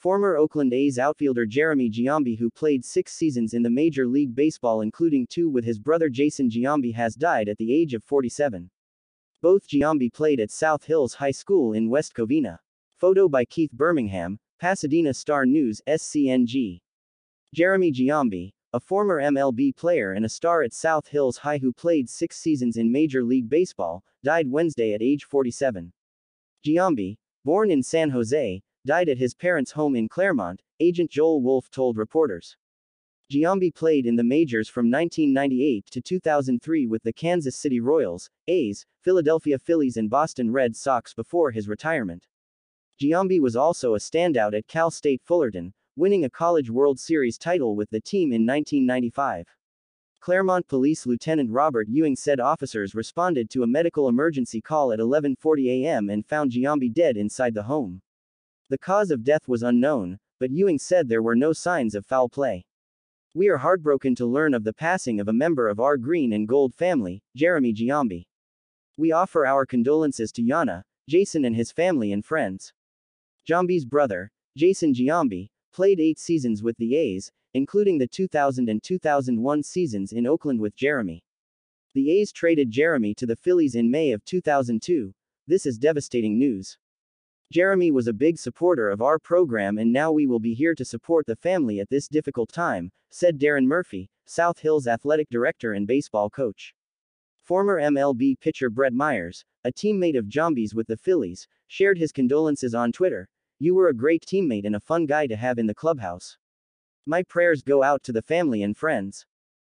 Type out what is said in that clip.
Former Oakland A's outfielder Jeremy Giambi who played six seasons in the Major League Baseball including two with his brother Jason Giambi has died at the age of 47. Both Giambi played at South Hills High School in West Covina. Photo by Keith Birmingham, Pasadena Star News SCNG. Jeremy Giambi, a former MLB player and a star at South Hills High who played six seasons in Major League Baseball, died Wednesday at age 47. Giambi, born in San Jose, died at his parents' home in Claremont, agent Joel Wolfe told reporters. Giambi played in the majors from 1998 to 2003 with the Kansas City Royals, A's, Philadelphia Phillies and Boston Red Sox before his retirement. Giambi was also a standout at Cal State Fullerton, winning a College World Series title with the team in 1995. Claremont Police Lieutenant Robert Ewing said officers responded to a medical emergency call at 11:40 a.m. and found Giambi dead inside the home. The cause of death was unknown, but Ewing said there were no signs of foul play. We are heartbroken to learn of the passing of a member of our green and gold family, Jeremy Giambi. We offer our condolences to Yana, Jason and his family and friends. Giambi's brother, Jason Giambi, played eight seasons with the A's, including the 2000 and 2001 seasons in Oakland with Jeremy. The A's traded Jeremy to the Phillies in May of 2002. This is devastating news. Jeremy was a big supporter of our program and now we will be here to support the family at this difficult time, said Darren Murphy, South Hills athletic director and baseball coach. Former MLB pitcher Brett Myers, a teammate of Giambi's with the Phillies, shared his condolences on Twitter. You were a great teammate and a fun guy to have in the clubhouse. My prayers go out to the family and friends.